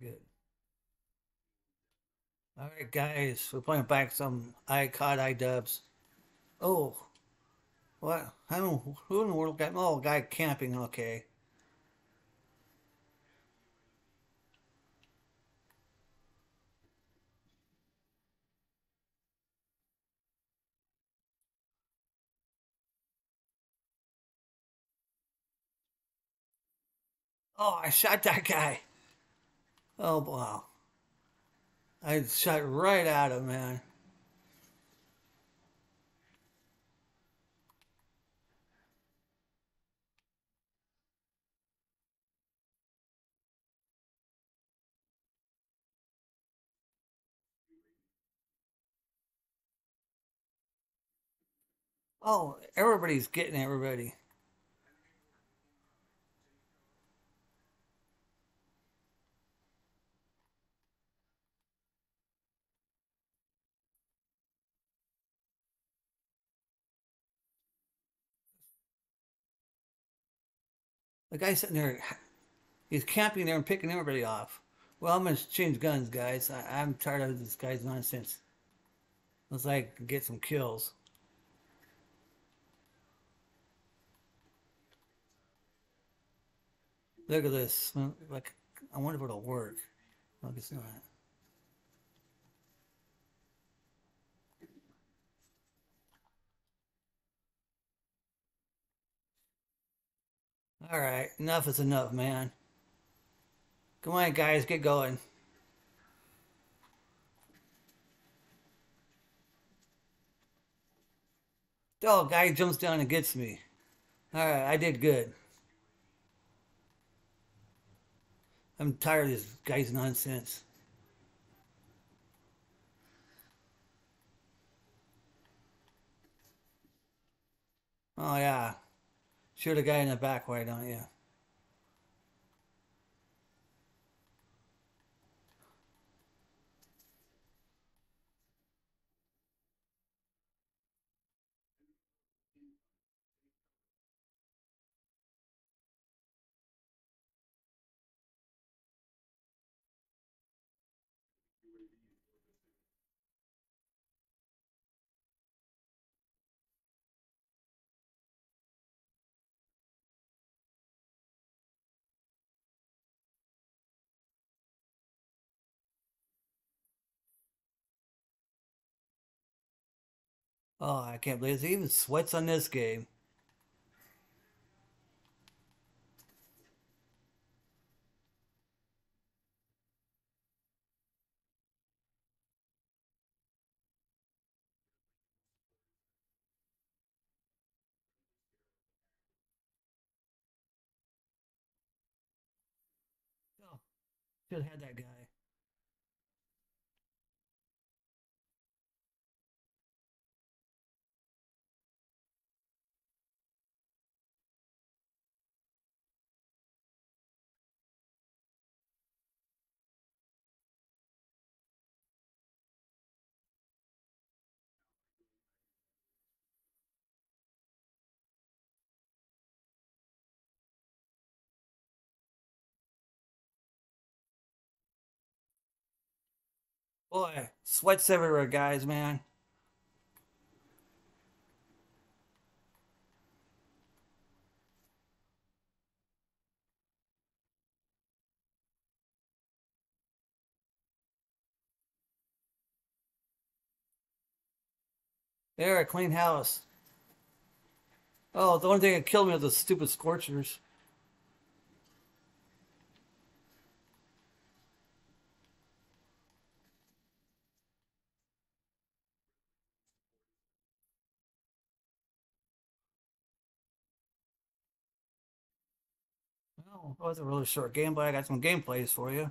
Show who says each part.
Speaker 1: Good. All right, guys, we're playing back some I caught iDubbbz. Oh, what? I don't who in the world got. Oh, guy camping. Okay. Oh, I shot that guy. Oh, wow. I shot right at him, man. Oh, everybody's getting everybody. The guy's sitting there, he's camping there and picking everybody off. Well, I'm gonna change guns, guys. I, am tired of this guy's nonsense. Let's like get some kills. Look at this. Like, I wonder if it'll work. Well, it's not. All right, enough is enough, man. Come on, guys, get going. Oh, guy jumps down and gets me. All right, I did good. I'm tired of this guy's nonsense. Oh, yeah. Shoot a guy in the back, why don't you? Oh, I can't believe it. even sweats on this game. Oh, should have had that guy. Boy, sweats everywhere, guys, man. There, a clean house. Oh, the only thing that killed me was the stupid scorchers. Well, it was a really short game, but I got some gameplays for you.